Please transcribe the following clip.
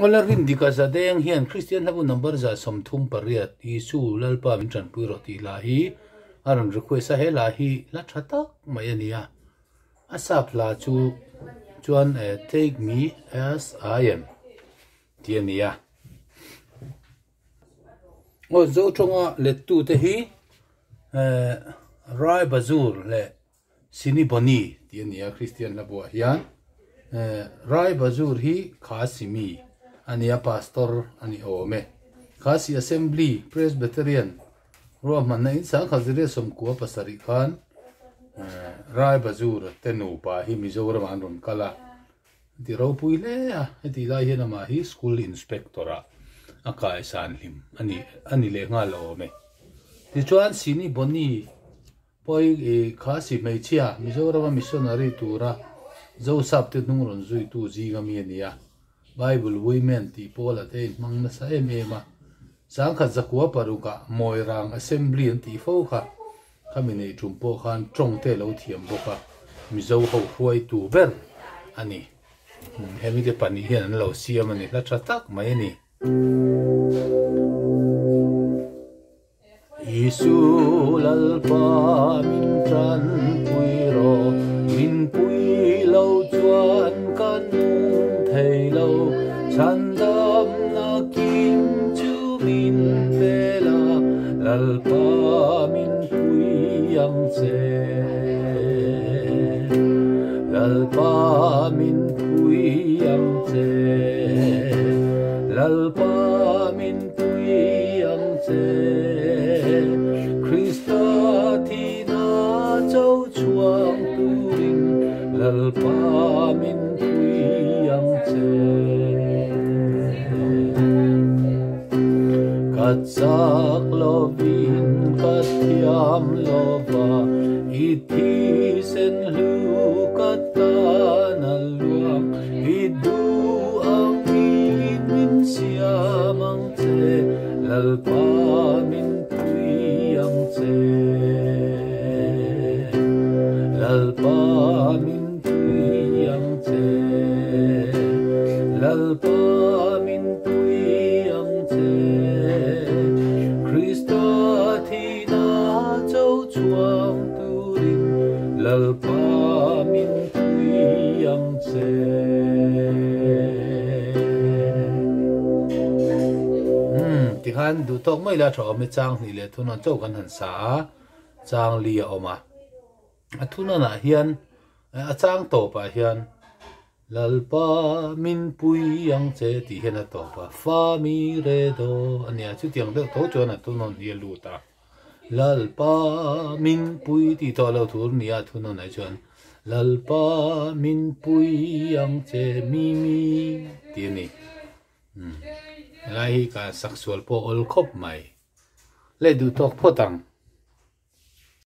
Olar gin dika za deyang hiyan Christian habu nambar za samthum pariyat. Isu lalpa minchan puirot ilahi aran request he lahi. La thata mayaniya asap la chu. Chuan eh, take me as i am. Tianiya o zo chonga le tu te hi. Eh, rai bazur le sini bani tianiya christian la bo hian eh, rai bazur hi khasimi. ani a pastor ani ome. Khasi assembly presbyterian ro man nei sa khazire som ko pasari khan. Eh, rai bazur tenu pa hi mizoram anron kala. Ti ro puile a ti da hena ma hi school inspectora akai e san lim. Ani ani le nga lo me ti chuan sini boni poi e khasi mai chia mizoram missionary tura zo sap te nung ron zui tu ji ga mi e ni ya. Bible, women ti pola te, mang na sa em em a. Sang kha zakwa paruka moi rang, assembly an ti fo kha. Khami nei tumpo khan trong te lo thiam bo boka mi zo ho huai tu ber ani. Hmm, Hemi de pani hian an lo siam ani. La tha tak mai ni Yesu lalpa min tran lalpamin kuyamtse lalpamin kuyamtse lalpamin kuyamtse Krista ti na chau chuang tu ding lalpamin Katzak lovin katyam lova Itisen lu katan aluang Idu ang min siamang te Lalpa min tuyang te Lalpa min tuyang te Lalpa Lalpa min tuyang te ti han du tok mai la tho me chang ni thu nó chau kan han sa chang li a oma a thu na na hian a à, chang to pa hian à, lalpa min pui yang che ti hiền a to pa. Fa mi re do. Ania chú tiếng được to cho là thu non hiền lu ta. lalpa min pui ti to lo thur ni a thu no na chon. Lalpa min pui yang che mi mi ti ni. Hmm. Lai ka sexual po ol khop mai. Le du tok potang